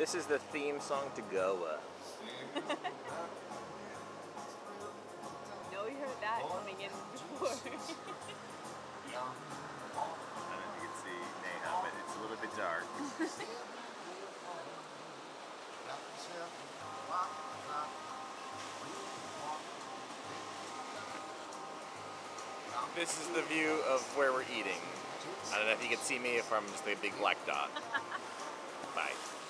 This is the theme song to Goa. No, we heard that coming in before. I don't know if you can see Neha, but it's a little bit dark. This is the view of where we're eating. I don't know if you can see me if I'm just a big black dot.